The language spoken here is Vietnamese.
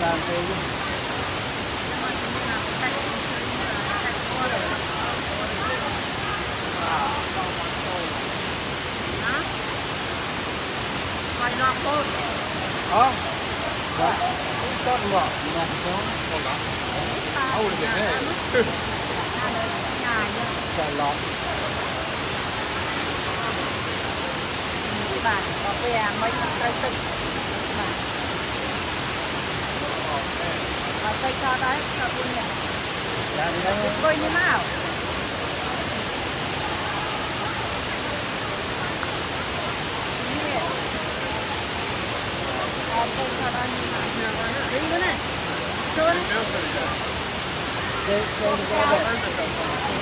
làm thì Mày lo cô Hả? Dạ. Tốt ngọ. Dạ. Âu được thế. Nhà nhá Dạ lọt. Bạn có về mấy năm cây Bạn Và cây cho đấy, cho tôi nhận Dạ. Tôi như nào? Còn tôi cho đó như nào? Đi nữa này Trơn Đây đây đây đây.